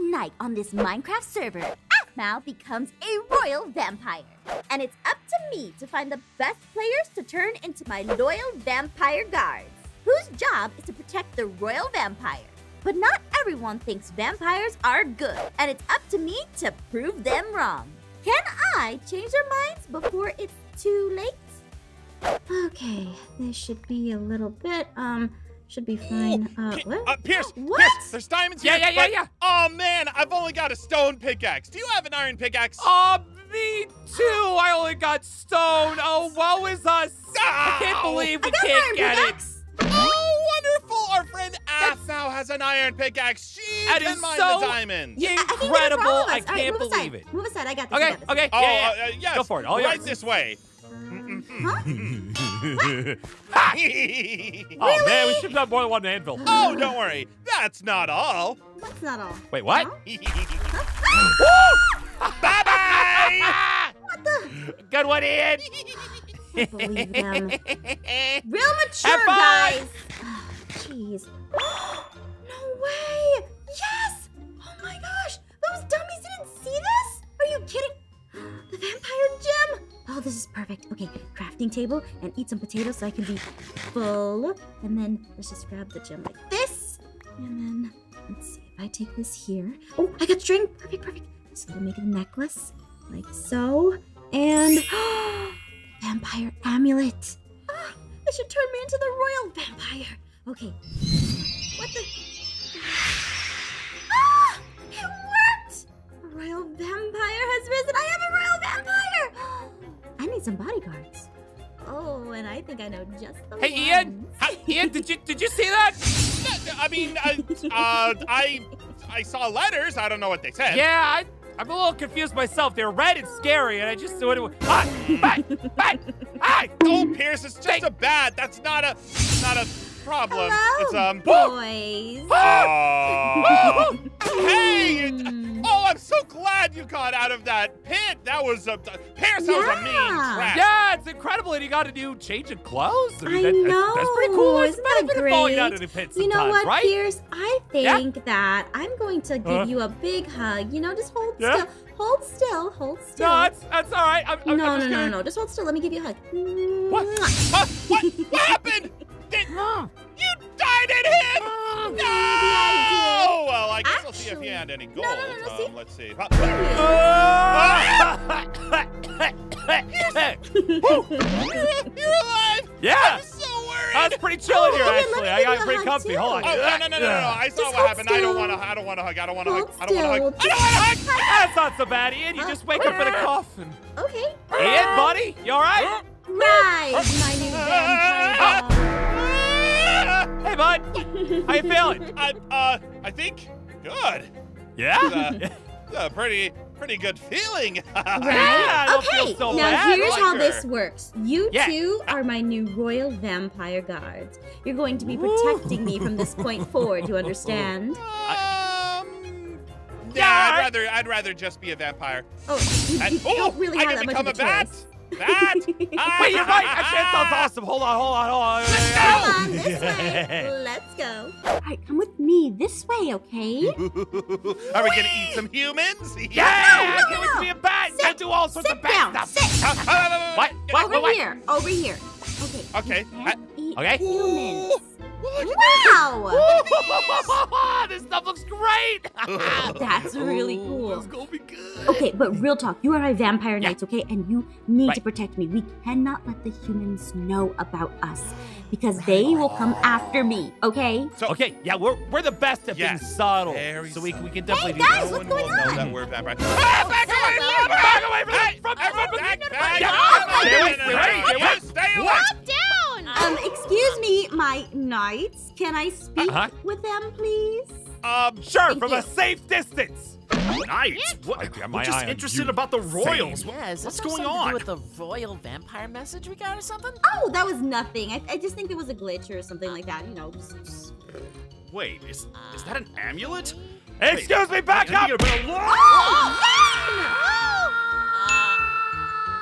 night on this Minecraft server, Aphmau becomes a royal vampire. And it's up to me to find the best players to turn into my loyal vampire guards, whose job is to protect the royal vampire. But not everyone thinks vampires are good, and it's up to me to prove them wrong. Can I change their minds before it's too late? Okay, this should be a little bit, um, should be fine. Uh, what? Uh, Pierce, What? Pierce, there's diamonds Yeah, here. yeah, yeah, but- yeah. Oh man, I've only got a stone pickaxe. Do you have an iron pickaxe? Oh, me too. I only got stone. Oh, woe is us. I can't believe we can't iron get pickaxe. Oh, wonderful! Our friend Aphmau has an iron pickaxe. She That can is mine so- the diamonds. Yeah, I- I Incredible. for all of us. I can't move believe aside. it. Move aside. I got this. I Okay, got this. okay. Oh, yeah, yeah. uh, uh, yes. Go for it. All right yours. this way. Huh? Oh, man, we should have done more than one anvil. oh, don't worry. That's not all. What's not all? Wait, what? Huh? bye bye. What the? Good one, Ian. Can't believe them. Real mature, Have fun. guys. Jeez. no way. Yes. Oh my gosh. Those dummies didn't see this? Are you kidding? The vampire gem. Oh, this is perfect. Okay, crafting table and eat some potatoes so I can be full. And then let's just grab the gem like this. And then let's see if I take this here. Oh, I got string. Perfect, perfect. Just gonna make a necklace like so. And vampire amulet. Ah, it should turn me into the royal vampire. Okay. What the? Ah! It worked! A royal vampire has risen. I am a royal vampire! I need some bodyguards. Oh, and I think I know just the Hey, Ian. ones. Hi, Ian, did you did you see that? I mean, uh, uh, I I saw letters. I don't know what they said. Yeah, I, I'm a little confused myself. They're red and scary, and I just what do Hi, hi, hi, hi. Oh, Pierce, it's just a bat. That's not a not a problem. Hello, It's um. boys. Oh. hey! I'm so glad you got out of that pit. That was a Pierce. That was a mean Yeah. crash. Yeah, it's incredible, and you got a new change of clothes. I that- that's, that's pretty cool. Isn't better that than falling down great? in a pit You know what, right? Pierce? I Yeah? think that I'm going to give Uh. you a big hug. You know, just hold Yeah? still. Hold still. Hold still. No, that's, that's all right. I'm, I'm, no, I'm no, no, no, no. Just hold still. Let me give you a hug. What? Mwah. Huh? What? What happened? Did you died in him? No! maybe I Oh well, I guess I'll see if Actually- you had any gold. no, no, no, see? Um, let's see. did. Here You're alive. yeah, I'm so worried. I was pretty chill in here Oh, here, let actually. I got pretty comfy. too. Hold on. Oh no no no no no! I saw Just what hold happened. I don't want to. I don't want to hug. I don't want to hug. I don't want to hug. still. I don't want to hug. That's not so bad, Ian. You Uh, just wake up in a coffin. Okay. Ian, buddy, you all right? Rise, my new vampire. Hey, bud. How you feeling? I, uh, I think good. Yeah. Uh, a pretty, pretty good feeling. Yeah, I don't okay, feel so now bad. here's like how this works. You Yeah. two are my new royal vampire guards. You're going to be protecting me from this point forward. You understand? Um, Yeah, yeah, I'd rather, I'd rather just be a vampire. Oh, you, you oh, don't really I have can that much become of a a bat. Choice. Bat. Wait, you're right. Actually, that sounds awesome. Hold on, hold on, hold on. Let's go. Come on, this way. Let's go. All right, come with me this way, okay? Are we gonna eat some humans? Yeah, I no, can't wait no. to be a bat. Sit- I do all sorts sit of bat down, stuff. sit. Uh, uh, uh, What? What? Over what? here. Over here. Okay. Okay, You can't eat okay. humans. Look Wow. this stuff looks great. That's really cool. It's gonna be good. Okay, but real talk, you are my vampire Yeah. knights, okay? And you need to protect me. We cannot let the humans know about us because they will come after me, okay? So, Okay, yeah, we're we're the best at Yes, being subtle, very so we, we can definitely Hey, do guys, this. no what's going on? that we're vampires. Ah, back away from Hello. Back away from Hey, the from everyone, from back, the back. Yeah, Oh, oh, no, stay away, no, stay away, no, stay away. you Stay away. down! Um, excuse me, my knights. Can I speak Uh-huh. with them, please? Um, Sure, Thank from you. a safe distance. Knights? What? I- We're my just interested about the royals. Yeah, is What's going on? to do with the royal vampire message we got or something? Oh, that was nothing. I, I just think it was a glitch or something like that. You know, just, just- Wait, is is that an amulet? Excuse me, back I up. think it'd been a lo-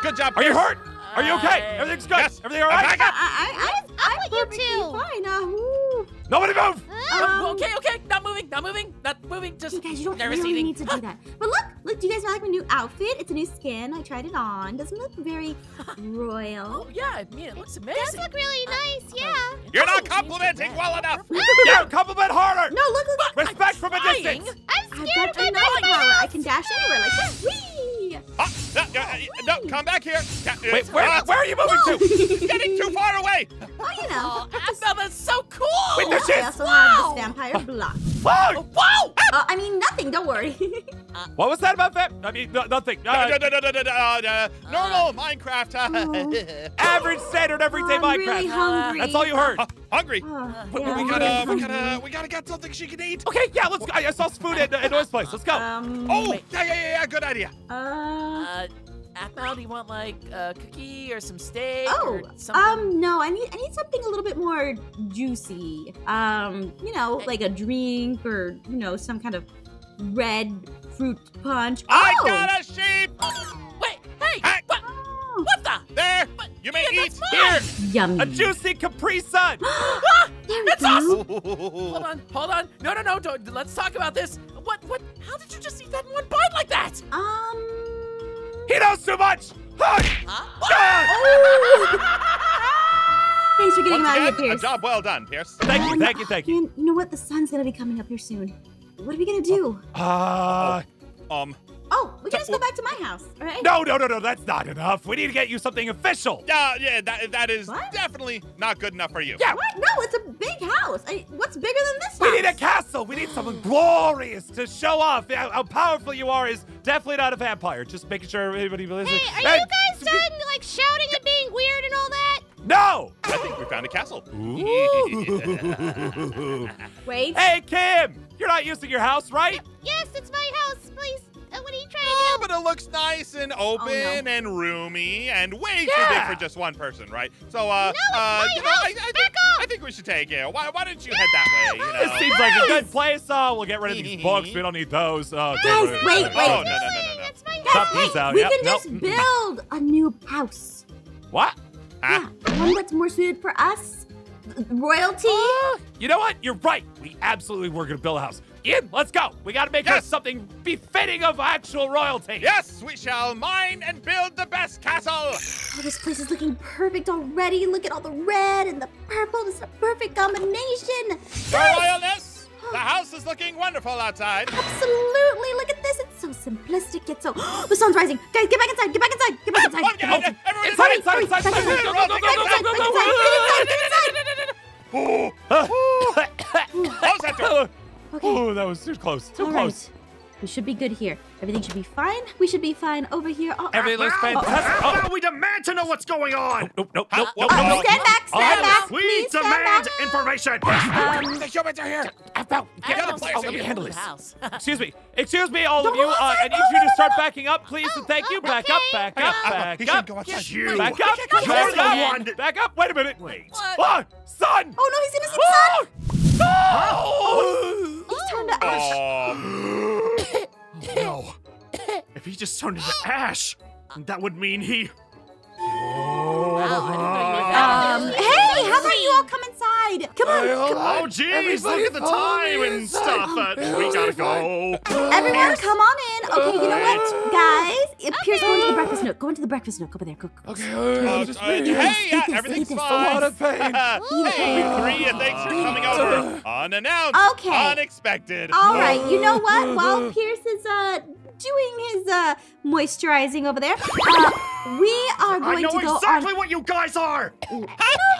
good job. Are you hurt? Are you okay? Everything's good. yes. Everything all I'm right? I, I, I, I'm with you too. fine. Uh. Nobody move! Um, okay, okay, not moving, not moving, not moving. Just Okay, guys, you don't nervous really eating. need to do that. But look, look, do you guys like my new outfit? It's a new skin. I tried it on. Doesn't look very Oh royal? yeah, I mean it looks amazing. Does look really nice, yeah. You're not Oh, complimenting well enough. Yeah, compliment harder! No, look, look, look. Respect from a distance! I'm I've scared got of my enough power. I can dash anywhere like this. Whee! Ah, no, no, uh, no, come back here. Uh, Wait, where, ah, where are you moving to? Getting too far away. Oh, you know. Oh, Aspel, that's so cool! Wait, there's I also Wow. have this vampire block. Whoa! Nothing. Don't worry. What was that about that? I mean, no, nothing. Uh, no, no, no, no, no, no, uh, normal Minecraft. average, standard, everyday I'm Minecraft. really hungry. That's all you heard. Uh, hungry. Oh, We gotta, we gotta, we gotta get something she can eat. Okay, yeah, let's go. I I saw some food at, at Noi's Place. Let's go. Um. Oh, Wait. yeah, yeah, yeah, yeah, good idea. Uh. Uh, Aspel, do you want like a cookie or some steak Oh, or something? um, no, I need I need something a little bit more juicy. Um, you know, like a drink or you know some kind of red fruit punch. I oh! got a sheep. Wait, hey, Hey. what? Oh, What the? There. You may Yeah, eat. Here. yummy. A juicy Capri Sun. Ah, It's go. Hold on, hold on. No, no, no. Don't, let's talk about this. What? What? How did you just eat that in one bite like that? Um. He knows too much. Hey! Huh? Thanks for getting him Once out of again, here, a job well done, Pierce. Thank Oh, you, thank you, thank you. Man, you know what? The sun's gonna be coming up here soon. What are we gonna do? Uh, Um, Oh, we can just go back to my house, all right? no, no, no, no, that's not enough. We need to get you something official. yeah, yeah, that that is What? definitely not good enough for you. Yeah, What? No, it's a big house. I, what's bigger than this we house? need a castle. We need something glorious to show off how, how powerful you are. Is definitely not a vampire. Just making sure everybody listens. Hey, are you guys done like shouting and being weird and all that? No. I think we found a castle. Wait. Hey, Kim, you're not using your house, right? Yes, it's my house, please. Uh, what are you trying Oh, to do? but it looks nice and open and roomy and way too big for just one person, right? So, uh, it's uh, my you know. I, I, think, Back off. I think we should take it. Why, why don't you head that way? You know? This seems like a good place. Oh, we'll get rid of these books. We don't need those. Oh, get Guys, rid of- wait, Oh, wait. no, no, no, no, no. That's my Stop house. these out. we Yep, can nope. just build a new house. What? Huh? Yeah, one that's more suited for us. Royalty. Uh, you know what? You're right. We absolutely were gonna build a house. Ian, let's go. We gotta make her Yes. something befitting of actual royalty. Yes, we shall mine and build the best castle. Oh, this place is looking perfect already. Look at all the red and the purple. This is a perfect combination. Your Yes, Royalness, the house is looking wonderful outside. absolutely. Look at this. It's so simplistic yet so. the sun's rising. Guys, get back inside. Get back inside. Get back inside. Oh, Get back inside. everyone Inside, inside. inside, inside, inside. inside. Go, Back go, go, Back go, inside. go, Back go, inside. Get inside. Get inside. Close that door. Okay. Oh, that was too close. Too All close. right. We should be good here. Everything should be fine. We should be fine over here. Oh, Everything looks fantastic. now Oh, we demand to know what's going on. nope, nope, Huh? nope, nope. Oh, oh, nope. stand back. Stand Oh, back. We Please demand back. information. Um, The humans are here. About, get Get out the place oh, in let me handle this. Excuse me. Excuse me, all of you. Uh. I need you to start backing up, please. and thank you. oh, Back up, back up, Uh, uh, back he up. shouldn't go outside. You. Back up. You're Back the up. one. Back up. Wait a minute. Wait. Ah, son. oh no, he's gonna see the sun. Oh! He's turned to ash. Oh, No. If he just turned into ash, that would mean he. Wow, I didn't know you were Um, hey, how about you all come inside? Come on, come on. Oh, jeez, look at the time and stuff. Uh, we gotta go. Everyone, come on in. Okay, you know what, guys? Uh, Pierce, go into the breakfast nook. Go into the breakfast nook over there. Go, go. Okay, uh, uh, uh, just hey, wait. yeah, Eat this, everything's fine. A lot of pain. hey, Korea, thanks for coming over. Unannounced. Okay. Unexpected. All right, you know what? While Pierce is uh doing his uh moisturizing over there, uh, we are going to go exactly on. what you guys are. No,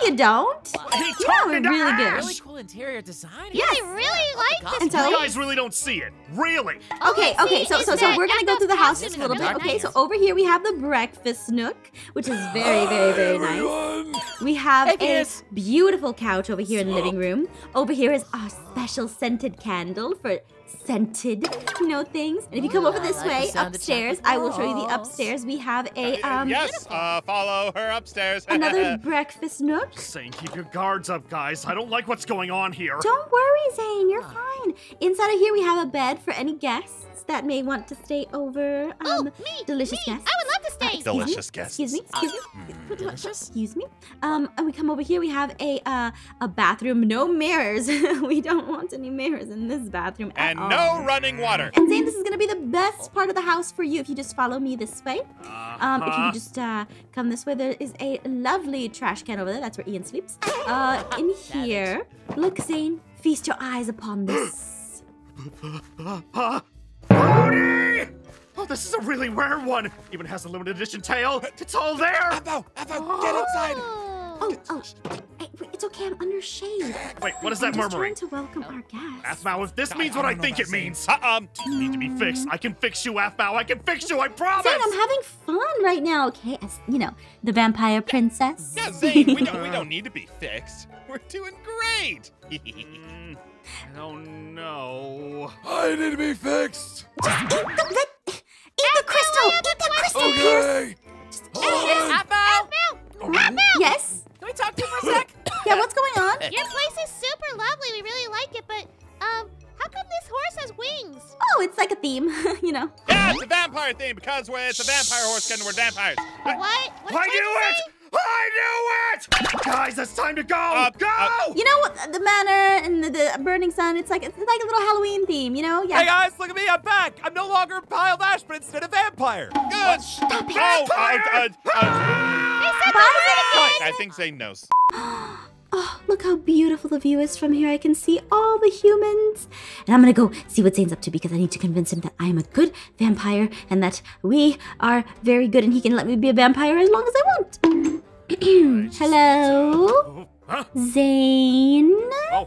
you don't. He You know turned we're into really good. Really cool interior design. Yes. I really like this. And so- You guys really don't see it. Really. Okay, okay, so so so we're gonna go through the house Echo's just a little bit. costume Okay, so over here we have the breakfast nook, which is very, very, very nice. Everyone. We have Hey, a beautiful couch over here in the living room. Over here is our special scented candle for scented, you know, things. And if you come over this way, upstairs, I will show you the upstairs. We have a um yes, uh, follow her upstairs. another breakfast nook. Saying keep your guards up, guys. I don't like what's going on here. Don't worry, Zane, you're fine. Inside of here we have a bed for any guests that may want to stay over. Um, oh, me. delicious me. guests. I would love the steak. Delicious guest. Excuse me. Excuse me. Excuse me. Um, and we come over here. We have a uh, a bathroom. No mirrors. we don't want any mirrors in this bathroom at And all. no running water. And Zane, this is gonna be the best part of the house for you if you just follow me this way. Um, if you just uh, come this way, there is a lovely trash can over there. That's where Ian sleeps. Uh, in here, look, Zane, feast your eyes upon this. Huh? Cody! Oh, this is a really rare one. Even has a limited edition tail. It's all there. Avo, Avo, get inside. Oh, oh, hey, it's okay. I'm under shade. Wait, what is I'm that just murmuring? trying to welcome our guests. Aphmau, if this means what I think it means, uh um, you need to be fixed. I can fix you, Aphmau. I can fix you. I promise. Zane, I'm having fun right now. Okay, as you know, the vampire princess. yeah, Zane, we don't, we don't need to be fixed. We're doing great. I don't know. I need to be fixed. Eat the, the, eat the crystal. Eat the crystal, Pierce. Apple! Yes. Can we talk to you for a sec? Yeah. What's going on? Your place is super lovely. We really like it, but um, how come this horse has wings? Oh, it's like a theme, you know. yeah, it's a vampire thing because we're, it's a vampire horse and we're vampires. What? What did you knew say? It! I knew it! Guys, it's time to go! Uh, go! uh, You know what? The manor and the, the burning sun. It's like it's like a little Halloween theme, you know? Yeah. Hey guys, look at me! I'm back. I'm no longer Piled Ash, but instead a vampire. Good. Stop it. Oh, uh, uh, uh, Bye. I think Zane knows. Oh, look how beautiful the view is from here. I can see all the humans. And I'm gonna go see what Zane's up to because I need to convince him that I am a good vampire and that we are very good and he can let me be a vampire as long as I want. Hello? Huh? Zane? Oh,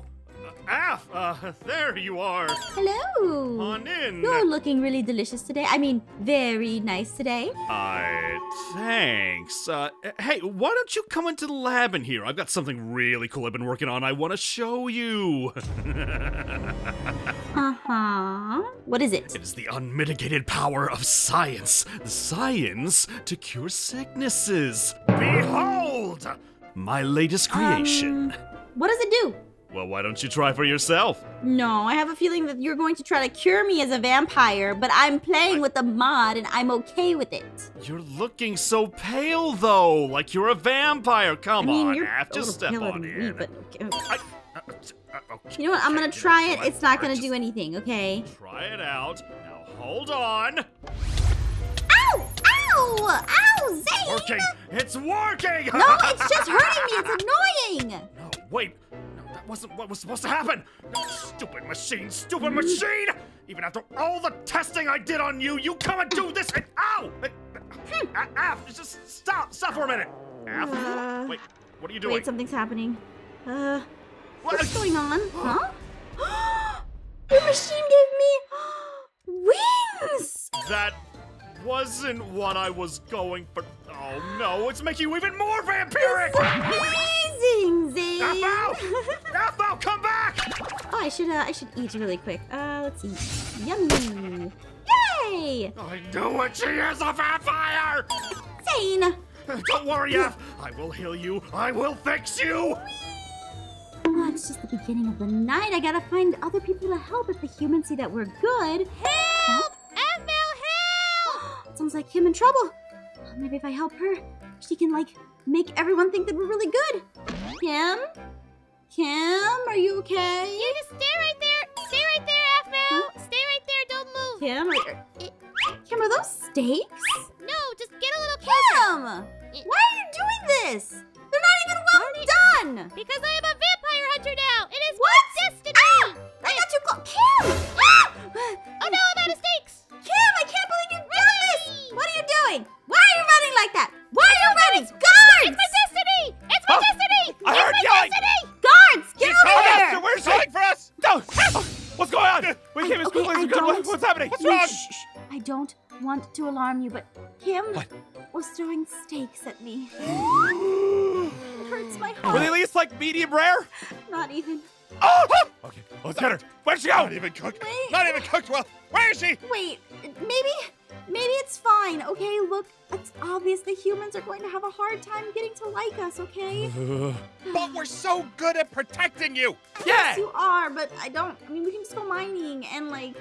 Aph, uh, there you are. Hello. On in. You're looking really delicious today. I mean, very nice today. Uh, thanks. Uh, hey, why don't you come into the lab in here? I've got something really cool I've been working on. I want to show you. Uh huh. What is it? It is the unmitigated power of science. The science to cure sicknesses. Behold! My latest creation. What does it do? Well, why don't you try for yourself? No, I have a feeling that you're going to try to cure me as a vampire, but I'm playing with the mod and I'm okay with it. You're looking so pale, though, like you're a vampire. Come I mean, on, you're Aph, a just step on than me, but. I, You know what? I'm gonna try it. It's not gonna do anything, okay? Try it out. Now hold on. Ow! Ow! Ow! Zane! Working. It's working. No, it's just hurting me. It's annoying. No, wait. No, that wasn't what was supposed to happen. Stupid machine, stupid machine! Even after all the testing I did on you, you come and do this and ow! A- just stop, stop for a minute. Aph, Uh, wait, what are you doing? Wait, something's happening. Uh? What's going on? Huh? Your machine gave me wings. That wasn't what I was going for. Oh no, it's making you even more vampiric! Amazing, Zane. Apho! Apho, come back! Oh, I should uh, I should eat really quick. Uh, let's see. Yummy. Yay! I knew it, she is a vampire! Zane. Don't worry, Aph, I will heal you, I will fix you! Oh, it's just the beginning of the night. I gotta find other people to help if the humans see that we're good. Help! Ethel, help! Sounds like Kim in trouble. Maybe if I help her, she can like make everyone think that we're really good. Kim? Kim, are you okay? You just stay right there. Stay right there, Ethel. Stay right there. Don't move. Kim, are, Kim, are those steaks? No, just get a little closer. Kim! Why are you doing this? They're not even well done! Because I am a Oh no, I'm out of steaks. Kim, I can't believe you've done this! What are you doing? Why are you running like that? Why are you running? Guards! It's my destiny. It's my Oh, destiny. I it's heard my yelling. destiny. Guards! Get She's over calling us. here! Where's calling for us? No! What's going on? We I- came as okay, quickly as we could. Don't- What's happening? What's You wrong? shh, shh. I don't want to alarm you, but Kim What? was throwing steaks at me. it hurts my Were they at heart. least like medium rare? Not even. Oh! Okay, let's get her. Where'd she go? Not even cooked. Wait. Not even cooked well. Where is she? Wait, maybe, maybe it's fine. Okay, look, it's obvious the humans are going to have a hard time getting to like us. Okay. But we're so good at protecting you. Yeah! You are, but I don't. I mean, we can just go mining and like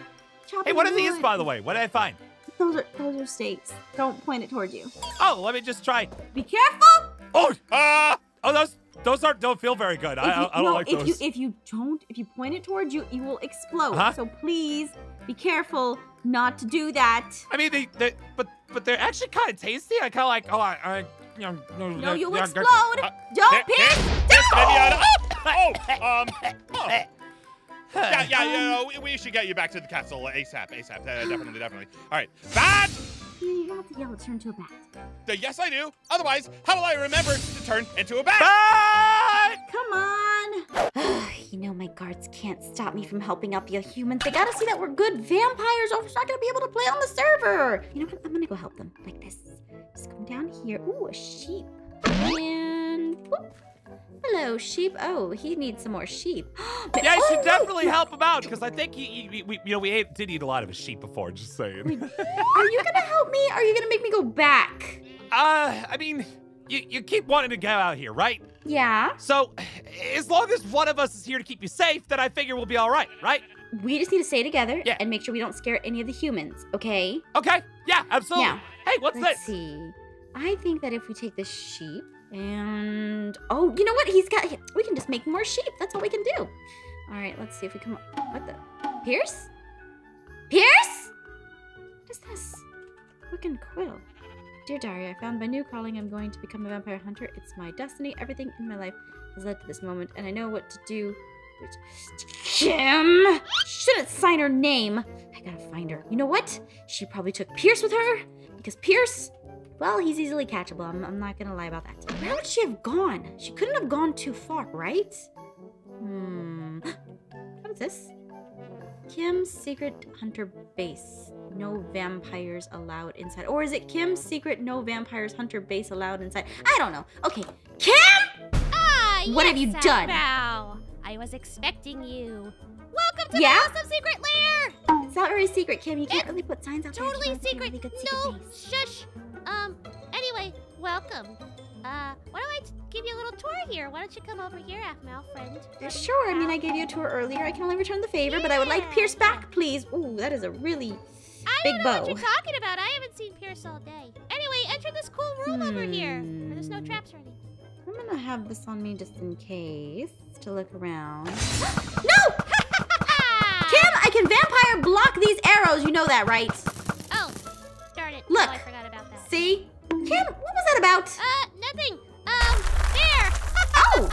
chop. Hey, what are these, by the way? What did I find? those are those are stakes. Don't point it towards you. Oh, let me just try. Be careful. Oh, Ah! oh, those those aren't don't feel very good. I, If you, I, I don't no, like if those. you if you don't if you point it towards you, you will explode. Uh-huh. So please be careful not to do that. I mean, they, they but but they're actually kind of tasty. I kind of like. Oh, I, I you know, no, No, you'll explode. Uh, don't here- Don't. Oh, um, huh. yeah, yeah, yeah. we, we should get you back to the castle ASAP, ASAP. Uh, definitely, definitely. All right, bat. You don't have to yell it. Turn to a bat. Uh, yes, I do. Otherwise, how will I remember to turn into a bat? Bye! Come on. you know my guards can't stop me from helping out the humans. They gotta see that we're good vampires or we're not gonna be able to play on the server. You know what? I'm gonna go help them like this. Just come down here. Ooh, a sheep. And whoop. Hello, sheep. Oh, he needs some more sheep. Yeah, you oh, should no. definitely help him out because I think he, he, we, you know, we ate, did eat a lot of his sheep before. Just saying. Are you gonna help me? Are you gonna make me go back? Uh, I mean, you, you keep wanting to go out here, right? Yeah. So, as long as one of us is here to keep you safe, then I figure we'll be all right, right? We just need to stay together Yeah. and make sure we don't scare any of the humans, okay? Okay. Yeah, absolutely. Yeah. Hey, what's Let's this? see. I think that if we take the sheep and oh, you know what? He's got. We can just make more sheep. That's all we can do. All right. Let's see if we come. What the? Pierce? Pierce? What is this? Looking quill. Dear diary, I found my new calling. I'm going to become a vampire hunter. It's my destiny. Everything in my life has led to this moment, and I know what to do. Which, Jim shouldn't sign her name. I gotta find her. You know what? She probably took Pierce with her because Pierce, well, he's easily catchable. I'm, I'm not gonna lie about that. Where would she have gone? She couldn't have gone too far, right? Hmm. What is this? Kim's secret hunter base. No vampires allowed inside. Or is it Kim's secret no vampires hunter base allowed inside? I don't know. Okay. Kim! Ah, What have you done? Bow. I was expecting you. Welcome to Yeah? the House of Secret Lair. It's not very secret, Kim. You can't really put signs out there. Totally want it to be a secret. really secret no, base. shush. Welcome. Uh, why don't I give you a little tour here? Why don't you come over here, Aphmau, friend? Sure, I mean, I gave you a tour earlier. I can only return the favor, but I would like Yeah. Pierce back, please. Ooh, that is a really I big don't know bow. what you're talking about. I haven't seen Pierce all day. Anyway, enter this cool room over here. There's no Hmm. traps or anything. I'm gonna have this on me just in case to look around. no! Kim, I can vampire block these arrows. You know that, right? Oh, darn it. Look. Oh, I forgot about that. See? Kim, what was that about? Uh, nothing. Um, there. Oh.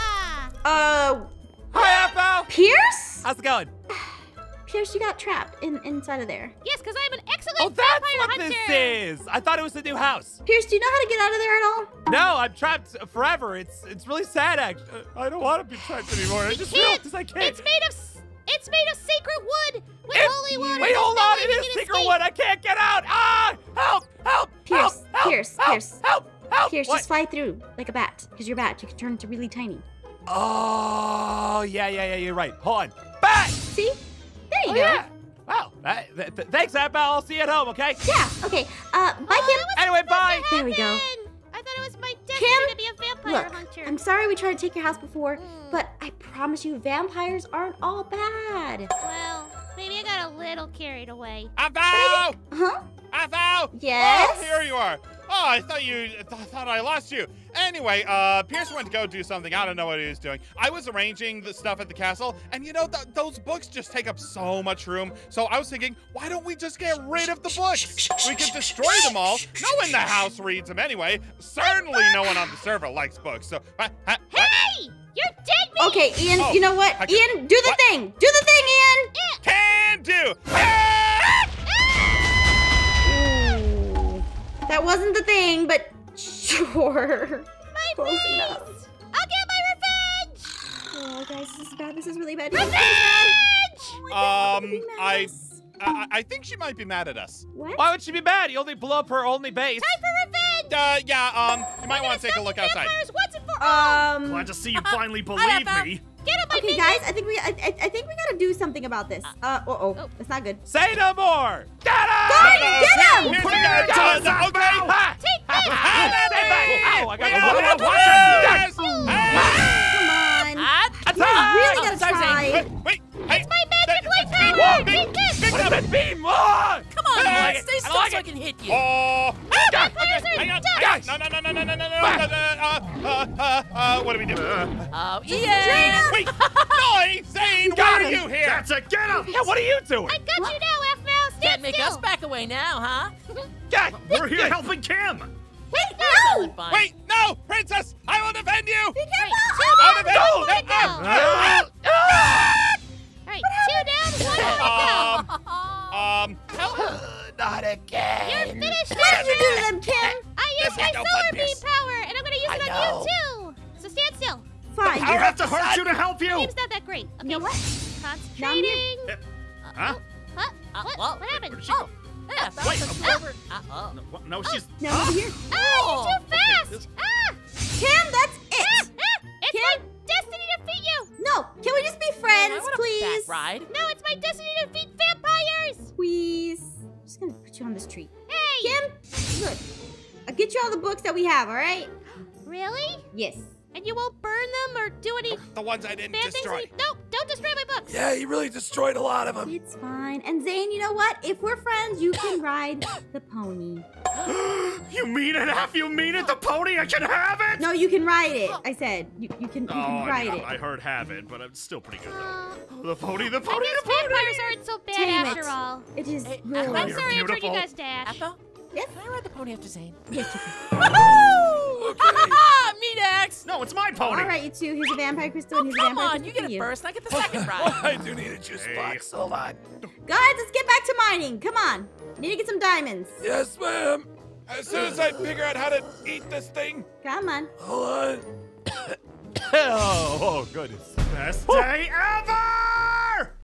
Uh, Hi, Apple. Pierce? How's it going? Pierce, you got trapped in inside of there. Yes, because I'm an excellent Oh, that's vampire what hunter. this is. I thought it was the new house. Pierce, do you know how to get out of there at all? No, I'm trapped forever. It's it's really sad. Actually, I don't want to be trapped anymore. I just can't. realized I can't. It's made of. s- It's made of sacred wood with It- holy water. Wait, There's hold no on. way It we secret escape. wood. I can't get out. Ah! Help! Help! Pierce, help, help, Pierce, help, Pierce. Help! Help! Pierce, What? just fly through like a bat. Because you're a bat. You can turn into really tiny. Oh, yeah, yeah, yeah. You're right. Hold on. Bat! See? There you Oh, go. yeah. Wow. That- th- th- thanks, Apple. I'll see you at home. Okay. Yeah, okay. Uh, bye, Oh, Kim. that Anyway, bye. There we go. happen. I thought it was my destiny Kim, to be a vampire Look, hunter. I'm sorry we tried to take your house before, Mm. but I promise you, vampires aren't all bad. Well, maybe I got a little carried away. Avo! Huh? Avo! Yes? Oh, here you are. Oh, I thought you th- thought I lost you. Anyway, uh, Pierce went to go do something. I don't know what he was doing. I was arranging the stuff at the castle, and you know th- those books just take up so much room. So I was thinking, why don't we just get rid of the books? We could destroy them all. No one in the house reads them anyway. Certainly, no one on the server likes books. So, uh, uh, what? Hey! You're dead meat! Okay, Ian, Oh, you know what? Can- Ian, do the what? thing! Do the thing, Ian! Can do. Ah! That wasn't the thing, but sure. My Close face! enough. I'll get my revenge! Oh, guys, this is bad. This is really bad. Revenge! Um, I, I, I think she might be mad at us. What? Why would she be mad? You only blew up her only base. Time for revenge! Uh, yeah. Um, you might want to take a look outside. Vampires once and for all! Um. Glad to see you finally believe me. Get on my Okay, fingers! guys, I think we, I, I, I think we gotta do something about this. Uh, uh oh, Oh. that's not good. Say no more. Get him! Guys, no, get him! Here's Put the it guy. in, Uh, Tom, uh, okay. Ah! Take this! Ah, stay back. Ow, I got We a are little- the Yes! winners! Come on. Ah, You really oh, gotta sorry, try. Wait, wait, hey! My magic that- light that- power! Big- Take this! big What is up. that beam? Like so I can hit you. Oh! Okay, Vampires are hang on, dust. hang on. No, no, no, no, no, no, no, no. Uh, uh, uh, uh, what do we do? Oh, Ian! Wait, no, Zane, why are you here? That's a get him! Yeah, what are you doing? I got you now, F Mouse. Stand Can't make still. us back away now, huh? God, We're here helping Kim! Wait, no! Wait, no, princess, I will defend you. All right, I'll two defend down, you. one to go. Ah! Ah! All right, two down, one to Um, um, Not go. again. You're finished, What did you do to them, Kim? I used my solar fun, beam power, and I'm gonna use it on you too. So stand still. Fine. You have to hurt you to help you! Game's not that great. Okay, You know what? concentrating. Huh? What? Uh, What? what happened? Where did she Oh. Yeah, Wait, uh, over. Uh, oh. No, what? no she's. No, over here. ah, Oh, you're too fast. this- Ah, Kim, that's ah, it. ah, it's my destiny to defeat you. No, can we just be friends, please? No, it's my destiny to defeat put you on this tree. Hey. Kim, look. I'll get you all the books that we have, all right? Really? Yes. And you won't burn them or do any the ones I didn't destroy. to me? No, don't destroy my books. Yeah, he really destroyed a lot of them. It's fine. And Zane, you know what? If we're friends, you can ride the pony. You mean it, Aph? You mean it? The pony? I can have it? No, you can ride it. I said you, you can you Oh, can ride mean, it. I heard have it, but I'm still pretty good though. The pony, the I pony, guess the pony! vampires aren't so bad Tame after it. all. It is Hey, yours. I'm I'm sorry I turned you guys to ash. Atho, Yes. can I ride the pony after Zane? Yes, you can. Woohoo! Ha Meat axe! No, it's my pony! All right, you two. Here's a vampire crystal Oh, and here's a come vampire on, you get for it first, and I get the second oh, ride. I do need a juice Hey. box. Hold on. Guys, let's get back to mining. Come on. Need to get some diamonds. Yes, ma'am. As soon as I figure out how to eat this thing. Come on. Hold on. oh, oh, goodness. Best day ever!